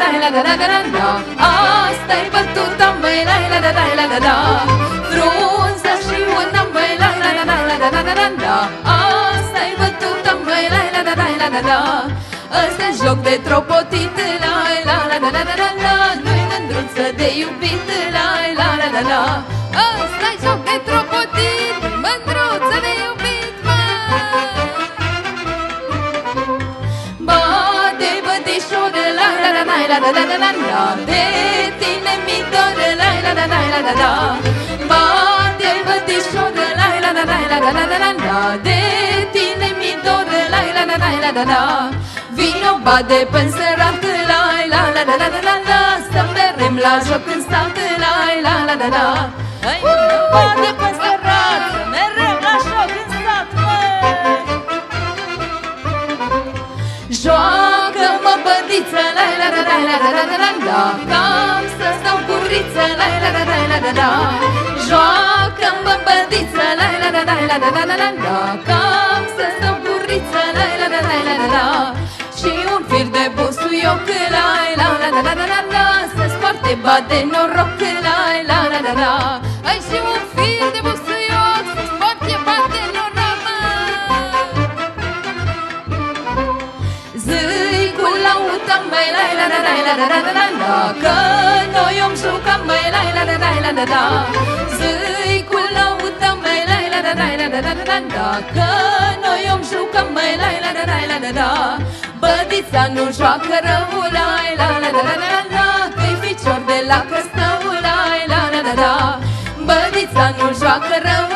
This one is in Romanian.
la la la la la la la Asta-i bătuta, măi, la la la la la la la Frunza și una, măi, la la la la la la la la la Asta-i bătuta, măi, la la la la la la la Ăsta joc de tropotit, la la la la la la la la Nu-i mândruță de iubit, la la la la la Ăsta-i la la la la la la la la la De tine mi dore, la la la la la la la Bate bătișoare, la la la la la la la la la De tine mi dore, la la la la la la la Vino bade pânzărat, la la la la la la la la Să merem la joc în stat, la la la la la Hai, vino bade pânzărat Să merem la joc în stat, măi Joacă-mă bădiță, la la la la la la la la la Cam să stau cu riță, la la la la la la la Joacă-mă bădiță, la la la la la la la la la Cam să stau cu riță, la la la la la la la Și un fir de busuioc, la la la la la la la la Să sparte bade noroc, la la la la la Ai și un fir de busuioc, cu lauta măi la la la la la la la la la Că noi om jucăm măi la la la la la la la Zâi cu lauta măi la la la la la la la la la Că noi om jucăm măi la la la la la la la Bădița nu joacă rău la la la la la la la Că-i ficior de la căstău la la la la la Bădița nu joacă rău